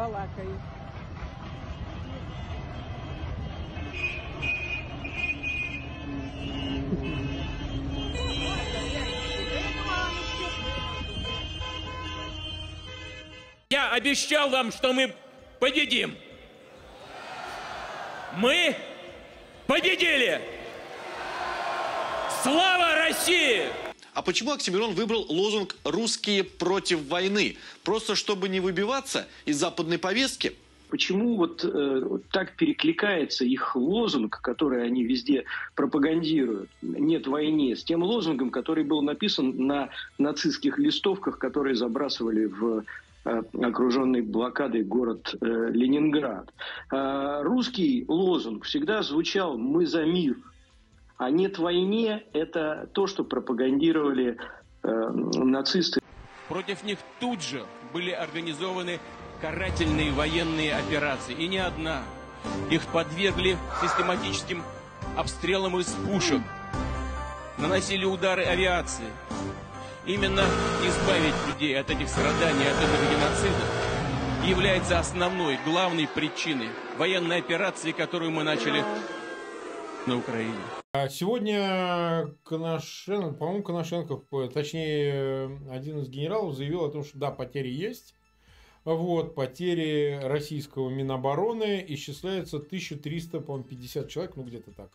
балакают. Я обещал вам, что мы победим. Мы победили! Слава России! А почему Оксимирон выбрал лозунг «русские против войны»? Просто чтобы не выбиваться из западной повестки? Почему вот э, так перекликается их лозунг, который они везде пропагандируют, «нет войне», с тем лозунгом, который был написан на нацистских листовках, которые забрасывали в э, окруженный блокадой город э, Ленинград. Э, русский лозунг всегда звучал «мы за мир», а «нет войне» – это то, что пропагандировали э, нацисты. Против них тут же были организованы карательные военные операции. И не одна. Их подвергли систематическим обстрелам из пушек. Наносили удары авиации. Именно избавить людей от этих страданий, от этого геноцида является основной, главной причиной военной операции, которую мы начали на Украине. А Сегодня Коношенко, по-моему, Коношенков, точнее, один из генералов заявил о том, что да, потери есть. Вот, потери российского Минобороны исчисляются 1300, по-моему, 50 человек, ну где-то так,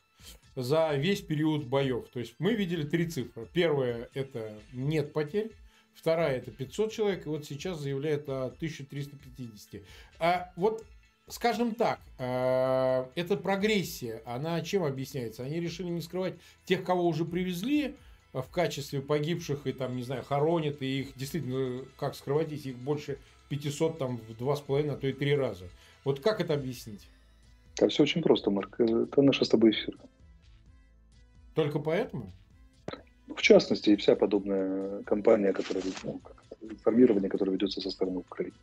за весь период боев. То есть мы видели три цифры. Первая – это нет потерь. Вторая – это 500 человек. И вот сейчас заявляют о 1350. А вот Скажем так, э, эта прогрессия, она чем объясняется? Они решили не скрывать тех, кого уже привезли в качестве погибших и там, не знаю, хоронят, и их действительно, как скрывать, если их больше 500 там в два с половиной, а то и три раза. Вот как это объяснить? Да, все очень просто, Марк. Это наша с тобой эфир. Только поэтому? В частности, и вся подобная кампания, которая, ну, информирование, которое ведется со стороны Украины.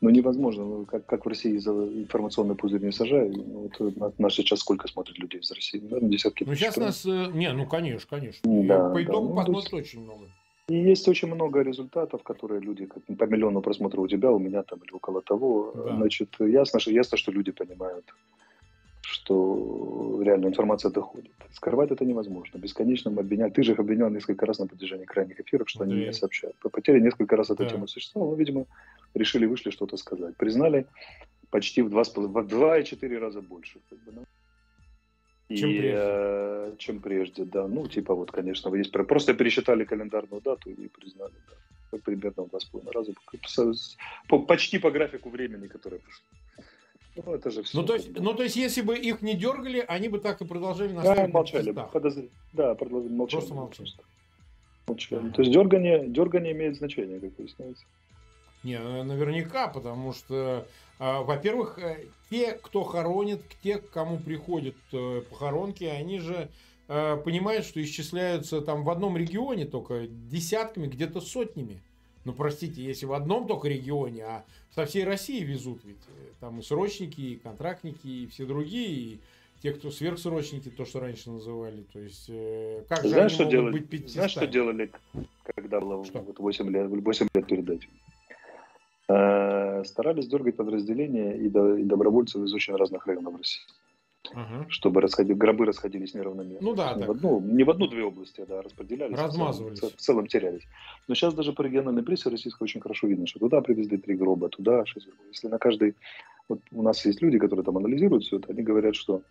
Ну, невозможно. Ну, как, как в России за информационный пузырь не сажают. Ну, вот нас сейчас сколько смотрит людей из России? Наверное, десятки Ну, сейчас нас... Э, не, ну, конечно, конечно. Да, По итогу да. посмотрит ну, очень много. И есть очень много результатов, которые люди, как по миллиону просмотров у тебя, у меня там или около того. Да. Значит, ясно, что, ясно, что люди понимают, что реально информация доходит. Скрывать это невозможно. Бесконечно обвинять. Ты же их обвинял несколько раз на протяжении крайних эфиров, что да. они не сообщают. По потере несколько раз эта да. тема существовала. Видимо, решили, вышли что-то сказать. Признали почти в два, в два и четыре раза больше. Как бы. Чем и, прежде. Э, чем прежде, да. Ну, типа вот, конечно, есть просто пересчитали календарную дату и признали, да. Примерно в два с половиной раза. По, почти по графику времени, которое прошло. Ну, это же все. Ну то, есть, ну, то есть, если бы их не дергали, они бы так и продолжали на Да, молчали бы. Подозр... Да, продолжали молчать. Просто молчали. молчали. Да. То есть, дергание, дергание имеет значение, как выясняется. Не, наверняка, потому что, а, во-первых, э, те, кто хоронит, те, к кому приходят э, похоронки, они же э, понимают, что исчисляются там в одном регионе только десятками, где-то сотнями. Ну, простите, если в одном только регионе, а со всей России везут ведь. Там и срочники, и контрактники, и все другие, и те, кто сверхсрочники, то, что раньше называли. То есть, как же Знаешь, они что могут делали? быть 500? Знаешь, что делали, когда было что? Вот 8 лет, 8 лет перед этим? Э, старались дергать подразделения и, до, и добровольцев из очень разных районов России. Угу. Чтобы расходи, гробы расходились неравномерно. Ну да, не, в одну, не в одну-две области, да, распределялись. Размазывались. В целом, в целом терялись. Но сейчас даже по региональной прессе российской очень хорошо видно, что туда привезли три гроба, туда шесть гробов. Если на каждый... Вот у нас есть люди, которые там анализируют все это, они говорят, что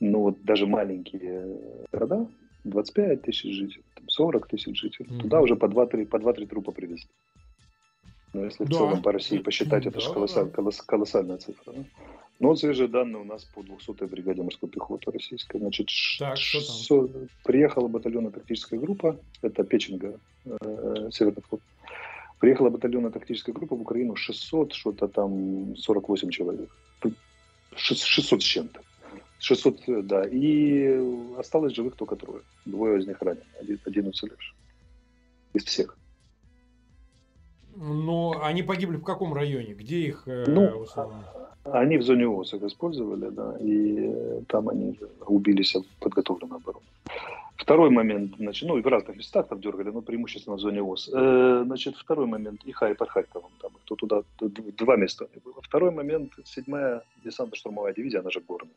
ну вот даже маленькие города, 25 тысяч жителей, 40 тысяч жителей, угу. туда уже по 2-3 по 2-3 трупа привезли. Но если да. в целом по России посчитать, это да, же колоссаль, да. колоссальная цифра. Да? Но вот свежие данные у нас по 200-й бригаде морской пехоты российской. Значит, так, что там? приехала батальонная тактическая группа, это Печенга, э, Северный флот. Приехала батальонная тактическая группа в Украину 600, что-то там 48 человек. 600 с чем-то. 600, да. И осталось живых только трое. Двое из них ранены, один, один уцелевший. Из всех. Но они погибли в каком районе? Где их э, Ну, основном? Они в зоне ООС их использовали, да, и там они убились в подготовленную оборону. Второй момент, значит, ну и в разных местах там дергали, но преимущественно в зоне ОС. Э, значит, второй момент, и Хай под Харьковом, там, кто туда, два места было. Второй момент, седьмая десантно-штурмовая дивизия, она же горная,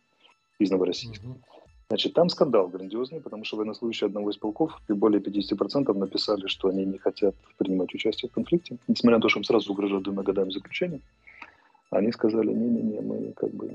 из Новороссийска. Мгм. Значит, там скандал грандиозный, потому что военнослужащие одного из полков, и более 50% написали, что они не хотят принимать участие в конфликте, несмотря на то, что им сразу угрожают двумя годами заключения. Они сказали, не-не-не, мы как бы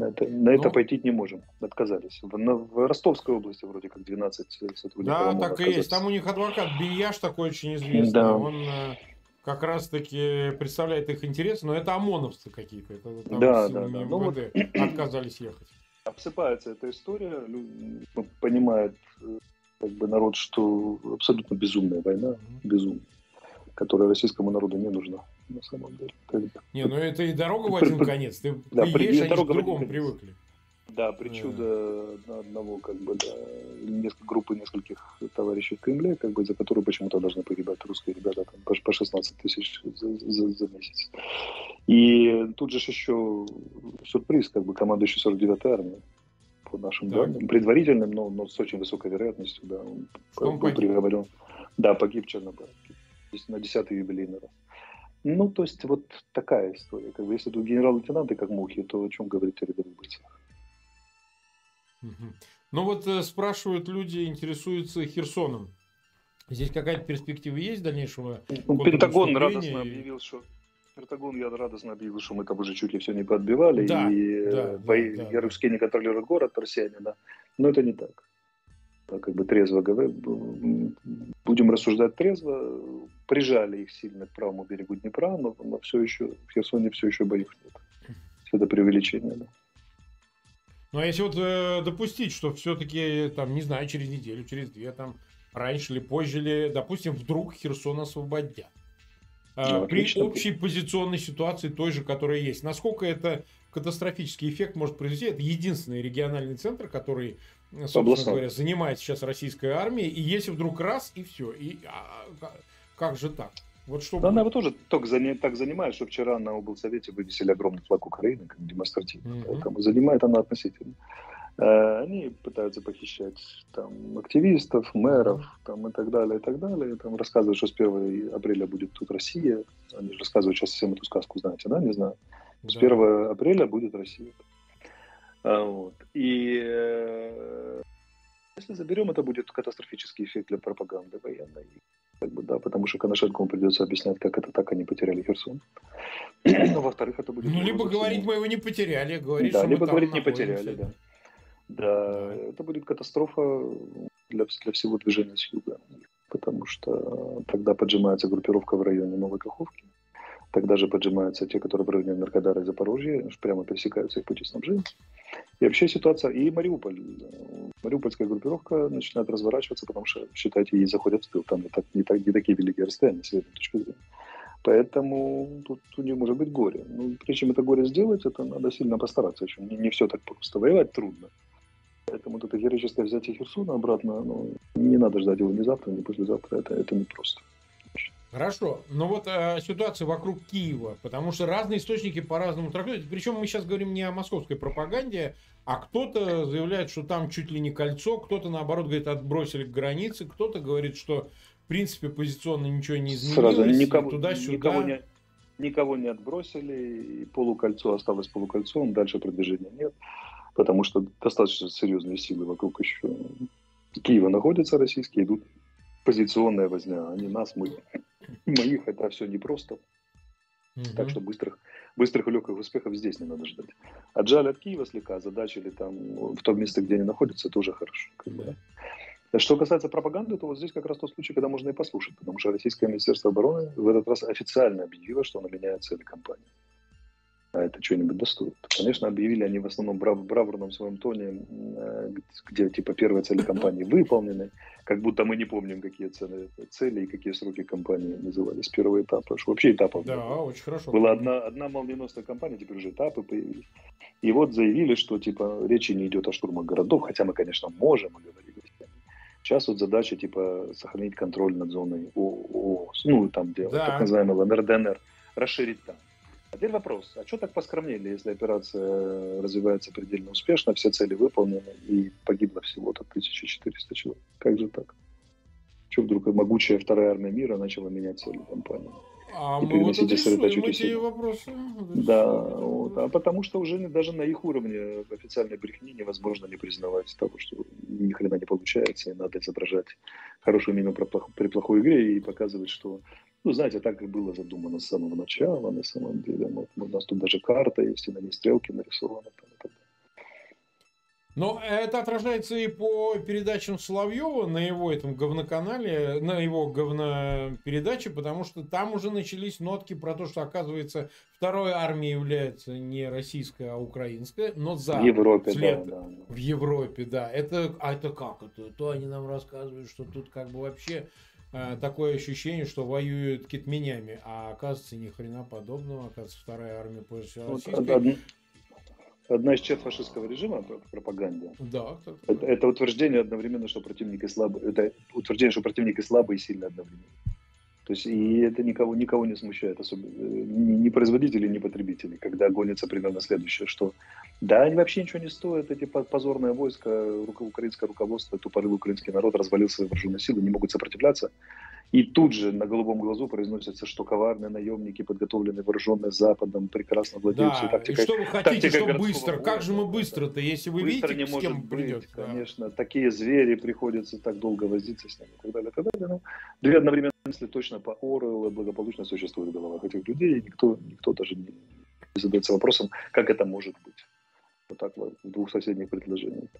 на это, на это Ну. пойти не можем, отказались. В, на- в Ростовской области вроде как 12 сотрудников Да, так и есть. Там у них адвокат Бияш такой очень известный. Да. Он э, как раз-таки представляет их интересы, но это ОМОНовцы какие-то. Это там Да, да, да. Ну вот- МВД отказались ехать. Обсыпается эта история, ну, понимает э, как бы народ, что абсолютно безумная война, безумная, которая российскому народу не нужна на самом деле. Не, ну это и дорога в один при- конец. Ты да, при- приедешь, они к другому привыкли. Да, причуда на одного, как бы, да, несколько, группы нескольких товарищей в Кремле, как бы, за которые почему-то должны погибать русские ребята там, по, по 16 тысяч за, за- за месяц. И тут же еще сюрприз, как бы, командующий 49-й армией, по нашим Так. данным, предварительным, но, но с очень высокой вероятностью, да, он он был приговорен. Да, погиб в Чернобыльке. На 10-й юбилейный раз. Ну, то есть вот такая история. Как бы, если тут генерал-лейтенанты как мухи, то о чем говорить о рядовых бойцах? Ну вот э, спрашивают люди, интересуются Херсоном. Здесь какая-то перспектива есть дальнейшего? Ну, Пентагон радостно объявил, что Пентагон я радостно объявил, что мы там уже чуть ли все не подбивали, Да, и да, да, бои- да, и русские не контролируют город, россияне, да. Но это не так. Так, Как бы трезво говоря, будем рассуждать трезво. Прижали их сильно к правому берегу Днепра, но, но все еще в Херсоне все еще боев нет. Это преувеличение, да. Ну а если вот э, допустить, что все-таки, там, не знаю, через неделю, через две, там, раньше или позже, или, допустим, вдруг Херсон освободят. А, Ну, При общей позиционной ситуации той же, которая есть. Насколько это катастрофический эффект может произвести? Это единственный региональный центр, который, собственно Областной. говоря, занимает сейчас российская армия. И если вдруг раз, и все. И а, ка- как же так? Вот что Но она его будет? тоже только заня- так занимает, что вчера на облсовете вывесили огромный флаг Украины, как демонстративно. Мгм. Поэтому занимает она относительно. Э, Они пытаются похищать там, активистов, мэров там, и так далее, и так далее. Там рассказывают, что с 1 апреля будет тут Россия. Они же рассказывают сейчас всем эту сказку, знаете, да? Не знаю. С Да. 1 апреля будет Россия. А, вот. И э, если заберем, это будет катастрофический эффект для пропаганды военной. Как бы, да, потому что Коношенкову придется объяснять, как это так они потеряли Херсон. Ну, во-вторых, это будет... Ну, либо говорить, мы его не потеряли, говорить, Да, что мы либо там говорить не находимся. потеряли, да. Да, это будет катастрофа для, для всего движения с юга, потому что тогда поджимается группировка в районе Новой Каховки, тогда же поджимаются те, которые в районе Энергодара и Запорожья, прямо пересекаются их пути снабжения. И вообще ситуация, и Мариуполь, Мариупольская группировка начинает разворачиваться, потому что, считайте, ей заходят в тыл, там не, так, не, так, не такие великие расстояния с этой точки зрения. Поэтому тут у них может быть горе. Ну, прежде чем это горе сделать, это надо сильно постараться. Еще не, не все так просто. Воевать трудно. Поэтому вот это героическое взятие Херсона обратно, ну, не надо ждать его ни завтра, ни послезавтра. Это, это непросто. Хорошо, но вот э, ситуация вокруг Киева, потому что разные источники по-разному трактуют. Причем мы сейчас говорим не о московской пропаганде, а кто-то заявляет, что там чуть ли не кольцо, кто-то наоборот говорит, отбросили к границе, кто-то говорит, что в принципе позиционно ничего не изменилось, Сразу никого, туда-сюда. никого, не, никого не отбросили, и полукольцо осталось полукольцом, дальше продвижения нет, потому что достаточно серьезные силы вокруг еще Киева находятся российские, идут позиционная возня, они нас, мы, моих, это все непросто. Мгм. Так что быстрых, быстрых и легких успехов здесь не надо ждать. Отжали от Киева слегка, задачили там в том месте, где они находятся, тоже хорошо. как бы, да. Что касается пропаганды, то вот здесь как раз тот случай, когда можно и послушать, потому что Российское Министерство обороны в этот раз официально объявило, что оно меняет цели кампании. А это что-нибудь достоит. Конечно, объявили они в основном брав, бравурном своем тоне, э, где типа первые цели кампании выполнены, как будто мы не помним, какие цели, цели и какие сроки кампании назывались первого этапа. Что вообще этапов Да, было. очень хорошо. Была одна, одна молниеносная кампания, теперь уже этапы появились. И вот заявили, что типа речи не идет о штурмах городов, хотя мы, конечно, можем, мы говорили. Сейчас вот задача, типа, сохранить контроль над зоной ООС, ну, там, где Да. так называемый ЛНР, ДНР, расширить там. А теперь вопрос, а что так поскромнели, если операция развивается предельно успешно, все цели выполнены и погибло всего-то 1400 человек? Как же так? Что вдруг могучая вторая армия мира начала менять цели кампании? А И мы вот адресуем эти усилия. вопросы. Да, вот. а потому что уже даже на их уровне официальной брехни невозможно не признавать того, что ни хрена не получается, и надо изображать хорошую мину при плохой игре и показывать, что, ну, знаете, так и было задумано с самого начала, на самом деле. Вот, у нас тут даже карта есть, и на ней стрелки нарисованы. Там, и так далее. Но это отражается и по передачам Соловьева на его этом говноканале, на его говнопередаче, потому что там уже начались нотки про то, что, оказывается, второй армией является не российская, а украинская, но за В Европе, след- да, да. В Европе, да. Это, а это как это? То они нам рассказывают, что тут как бы вообще такое ощущение, что воюют китменями, а оказывается ни хрена подобного, оказывается вторая армия пользуется Вот российской. од- од- Одна из черт фашистского режима в пропаганде Да, так. Это, это утверждение одновременно, что противник и слабый. Это утверждение, что противник и слабый, и сильный одновременно. То есть и это никого, никого не смущает, особенно э, ни, ни производителей, ни потребителей, когда гонится примерно следующее, что да, они вообще ничего не стоят, эти по- позорные войска, украинское руководство, тупорылый украинский народ развалил свои вооруженные силы, не могут сопротивляться. И тут же на голубом глазу произносится, что коварные наемники, подготовленные, вооруженные Западом, прекрасно владеют Да, и тактикой. что вы хотите, что быстро? Как же боя, мы быстро-то, если вы Быстро видите, не с может кем быть, придет? Да. конечно. Такие звери, приходится так долго возиться с ними и так далее. и так далее. Ну, две одновременные мысли точно по Оруэллу благополучно существуют в головах этих людей, и никто, никто даже не задается вопросом, как это может быть. Вот так вот, в двух соседних предложениях.